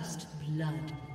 First blood.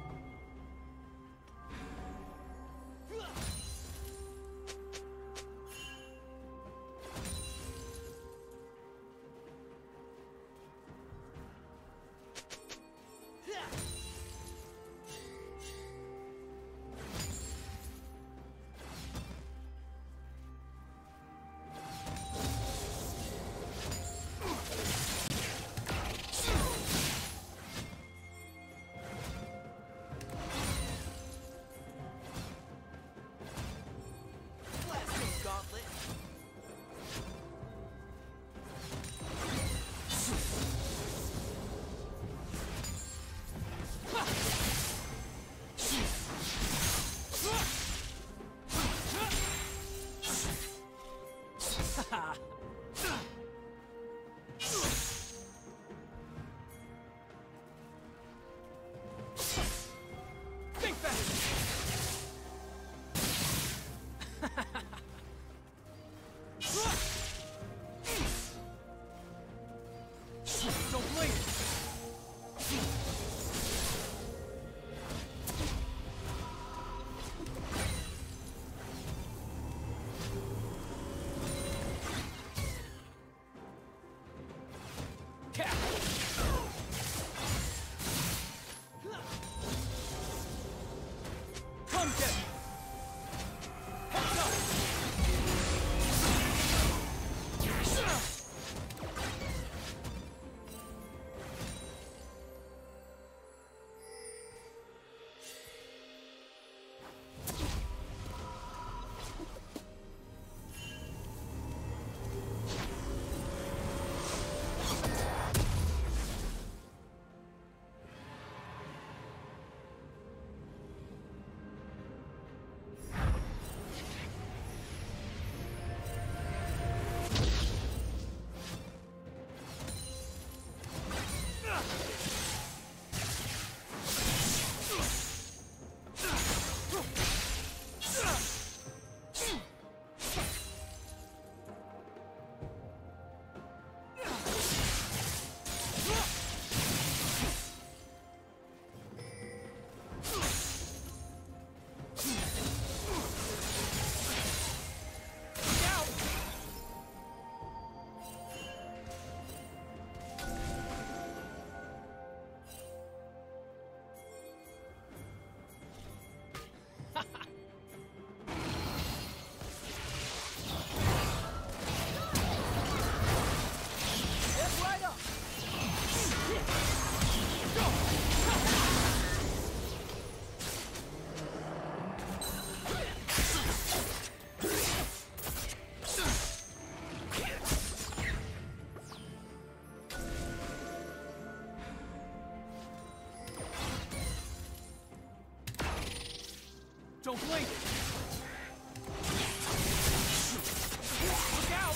Come Don't blink! Look out!